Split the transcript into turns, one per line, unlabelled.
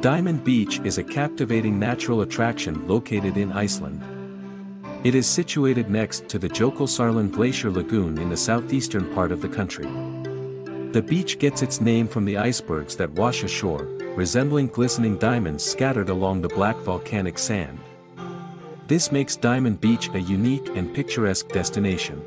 Diamond Beach is a captivating natural attraction located in Iceland. It is situated next to the Jökulsárlón Glacier Lagoon in the southeastern part of the country. The beach gets its name from the icebergs that wash ashore, resembling glistening diamonds scattered along the black volcanic sand. This makes Diamond Beach a unique and picturesque destination.